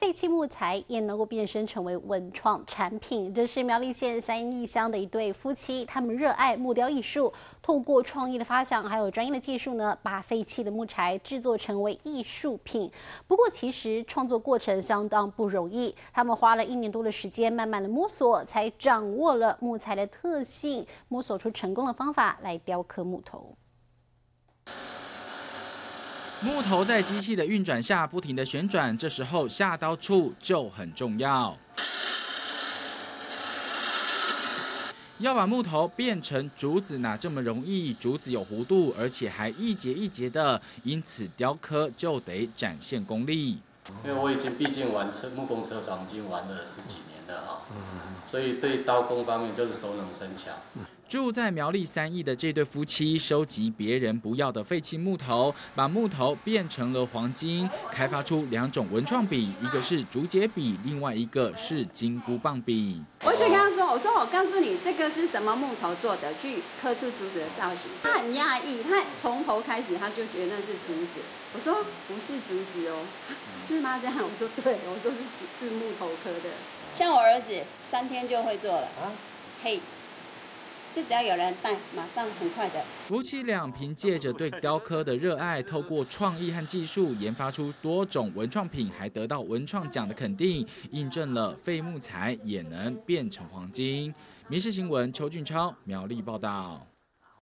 废弃木材也能够变身成为文创产品。这是苗栗县三义乡的一对夫妻，他们热爱木雕艺术，透过创意的发想还有专业的技术呢，把废弃的木材制作成为艺术品。不过，其实创作过程相当不容易，他们花了一年多的时间，慢慢的摸索，才掌握了木材的特性，摸索出成功的方法来雕刻木头。木头在机器的运转下不停的旋转，这时候下刀处就很重要。要把木头变成竹子哪这么容易？竹子有弧度，而且还一节一节的，因此雕刻就得展现功力。因为我已经毕竟玩车木工车床已经玩了十几年了哈，所以对刀工方面就是熟能生巧。住在苗栗三义的这对夫妻，收集别人不要的废弃木头，把木头变成了黄金，开发出两种文创笔，一个是竹节笔，另外一个是金箍棒笔。我一直跟他说：“我说我告诉你，这个是什么木头做的，去刻出竹子的造型。”他很讶异，他从头开始他就觉得那是竹子。我说：“不是竹子哦，是吗？”这样我说：“对，我说是是木头刻的。”像我儿子三天就会做了啊，就。只要有人带，马上很快的。夫妻俩凭借着对雕刻的热爱，透过创意和技术，研发出多种文创品，还得到文创奖的肯定，印证了废木材也能变成黄金。民事新闻邱俊超苗栗报道。